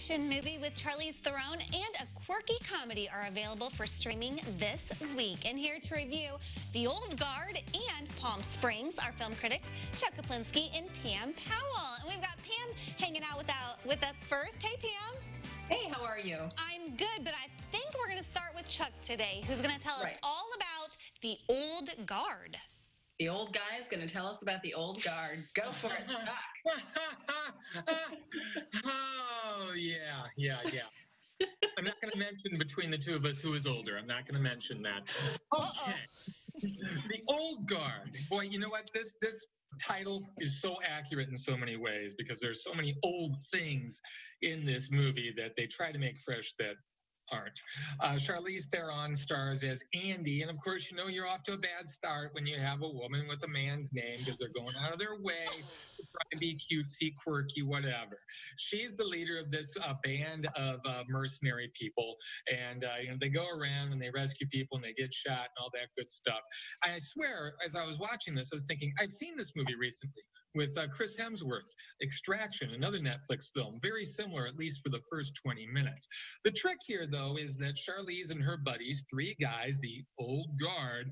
action movie with Charlize Theron and a quirky comedy are available for streaming this week. And here to review The Old Guard and Palm Springs, our film critics, Chuck Koplinski and Pam Powell. And we've got Pam hanging out without, with us first. Hey, Pam. Hey, how are you? I'm good, but I think we're going to start with Chuck today, who's going to tell Right. us all about The Old Guard. The old guy is going to tell us about the old guard. Go for it, Chuck. oh Oh, yeah, yeah, yeah. I'm not going to mention between the two of us who is older. I'm not going to mention that. Okay. the old guard. Boy, you know what? This this title is so accurate in so many ways because there's so many old things in this movie that they try to make fresh that aren't. Uh, Charlize Theron stars as Andy, and of course, you know you're off to a bad start when you have a woman with a man's name because they're going out of their way to try and be cutesy, quirky, whatever. She's the leader of this uh, band of uh, mercenary people, and uh, you know they go around and they rescue people and they get shot and all that good stuff. I swear, as I was watching this, I was thinking I've seen this movie recently with uh, Chris Hemsworth, Extraction, another Netflix film, very similar at least for the first 20 minutes. The trick here, though, is that Charlize and her buddies, three guys, the old guard,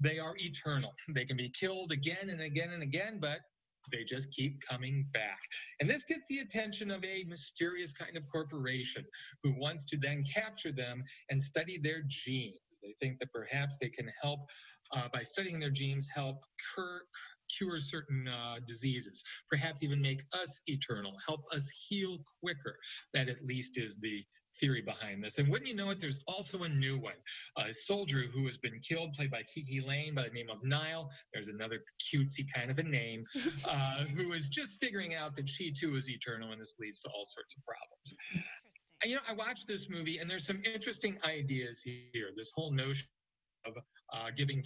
they are eternal. They can be killed again and again and again, but they just keep coming back. And this gets the attention of a mysterious kind of corporation who wants to then capture them and study their genes. They think that perhaps they can help, uh, by studying their genes, help cure, cure certain uh, diseases, perhaps even make us eternal, help us heal quicker. That at least is the theory behind this. And wouldn't you know it, there's also a new one. A soldier who has been killed, played by KiKi Layne by the name of Nile. There's another cutesy kind of a name, uh, who is just figuring out that she too is eternal, and this leads to all sorts of problems. And, you know, I watched this movie, and there's some interesting ideas here. This whole notion of uh, giving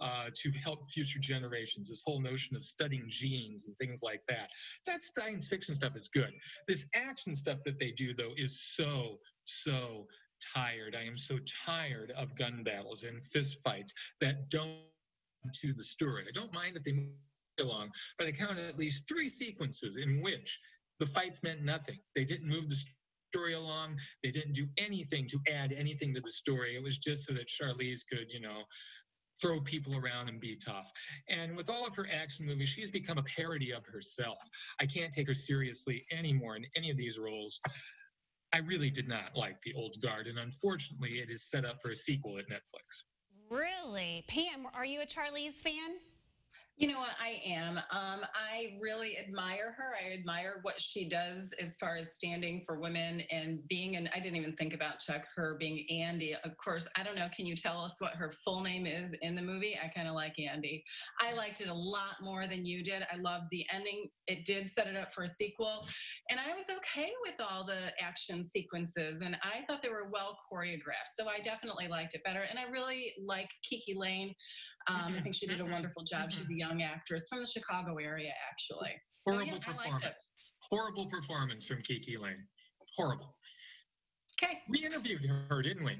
uh, to help future generations. This whole notion of studying genes and things like that. That science fiction stuff is good. This action stuff that they do, though, is so, so tired. I am so tired of gun battles and fist fights that don't to the story. I don't mind if they move along, but I count at least three sequences in which the fights meant nothing. They didn't move the story along. They didn't do anything to add anything to the story. It was just so that Charlize could, you know, throw people around and be tough. And with all of her action movies, she's become a parody of herself. I can't take her seriously anymore in any of these roles. I really did not like The Old Guard, and unfortunately, it is set up for a sequel at Netflix. Really? Pam, are you a Charlize fan? You know what? I am. Um, I really admire her. I admire what she does as far as standing for women and being, and I didn't even think about Chuck, her being Andy. Of course, I don't know. Can you tell us what her full name is in the movie? I kind of like Andy. I liked it a lot more than you did. I loved the ending. It did set it up for a sequel. And I was okay with all the action sequences, and I thought they were well choreographed. So I definitely liked it better. And I really like KiKi Layne. Um, I think she did a wonderful job. She's a young actress from the Chicago area, actually. So, Horrible yeah, performance. Horrible performance from KiKi Layne. Horrible. Okay, We interviewed her, didn't we?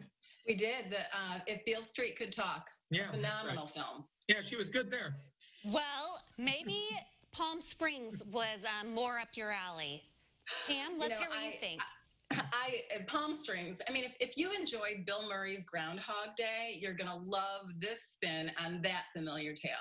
we did. The, uh, if Beale Street could talk, Yeah. that's right. phenomenal film. Yeah, she was good there. Well, maybe Palm Springs was um, more up your alley. Pam, let's know, hear what I- you think. I uh, Palm Springs. I mean, if, if you enjoyed Bill Murray's Groundhog Day, you're gonna love this spin on that familiar tale.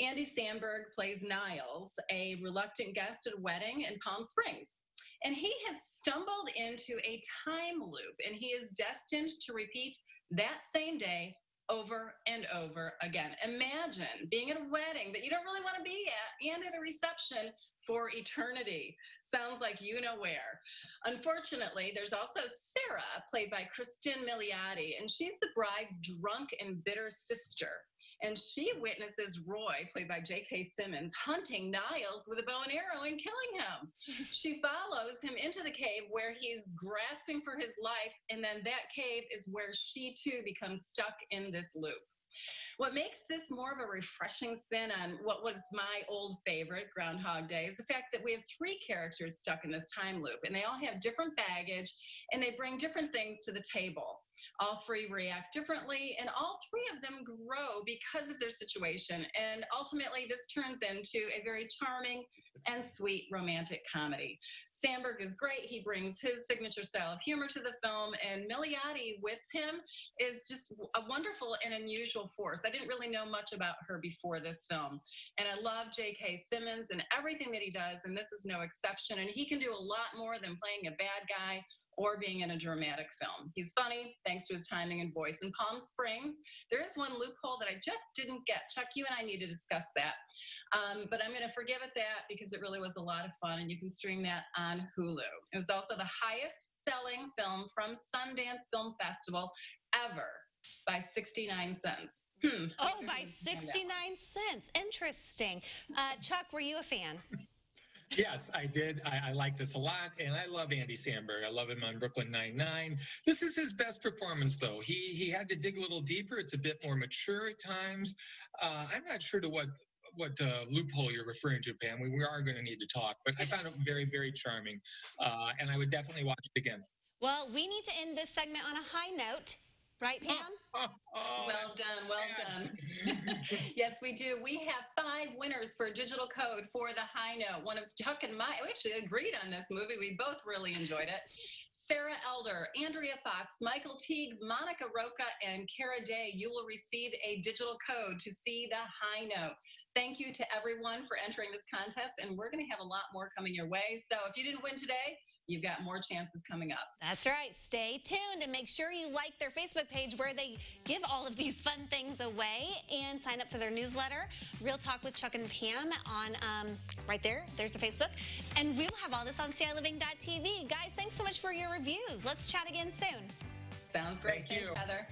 Andy Samberg plays Niles, a reluctant guest at a wedding in Palm Springs. And he has stumbled into a time loop and he is destined to repeat that same day over and over again. Imagine being at a wedding that you don't really want to be at and at a reception for eternity. Sounds like you know where. Unfortunately, there's also Sarah, played by Cristin Milioti, and she's the bride's drunk and bitter sister. And she witnesses Roy, played by J.K. Simmons, hunting Niles with a bow and arrow and killing him. she follows him into the cave where he's grasping for his life, and then that cave is where she too becomes stuck in this loop. What makes this more of a refreshing spin on what was my old favorite, Groundhog Day, is the fact that we have three characters stuck in this time loop, and they all have different baggage and they bring different things to the table. All three react differently, and all three of them grow because of their situation. And ultimately, this turns into a very charming and sweet romantic comedy. Samberg is great. He brings his signature style of humor to the film, and Milioti with him is just a wonderful and unusual force. I didn't really know much about her before this film, and I love J.K. Simmons and everything that he does, and this is no exception. And he can do a lot more than playing a bad guy or being in a dramatic film. He's funny thanks to his timing and voice. In Palm Springs, there is one loophole that I just didn't get. Chuck, you and I need to discuss that. Um, but I'm going to forgive it that because it really was a lot of fun, and you can stream that on Hulu. It was also the highest selling film from Sundance Film Festival ever by 69 cents. Hmm. Oh, by 69 cents. Interesting. Uh, Chuck, were you a fan? Yes, I did. I, I, like this a lot, and I love Andy Samberg. I love him on Brooklyn Nine Nine. This is his best performance, though. He he had to dig a little deeper. It's a bit more mature at times. Uh, I'm not sure to what what uh, loophole you're referring to, Pam. We, we are going to need to talk, but I found it very, very charming, uh, and I would definitely watch it again. Well, we need to end this segment on a high note. Right, Pam? Oh, oh, well done, well done. yes, we do. We have five winners for digital code for the high note. One of Chuck and my, we actually agreed on this movie. We both really enjoyed it. Sarah Elder, Andrea Fox, Michael Teague, Monica Roca, and Kara Day. You will receive a digital code to see the high note. Thank you to everyone for entering this contest, and we're going to have a lot more coming your way. So if you didn't win today, you've got more chances coming up. That's right. Stay tuned and make sure you like their Facebook page where they give all of these fun things away and sign up for their newsletter, Reel Talk with Chuck and Pam on um, right there. There's the Facebook. And we'll have all this on CILiving.tv. Guys, thanks so much for your reviews. Let's chat again soon. Sounds great. Thank Thanks, Heather.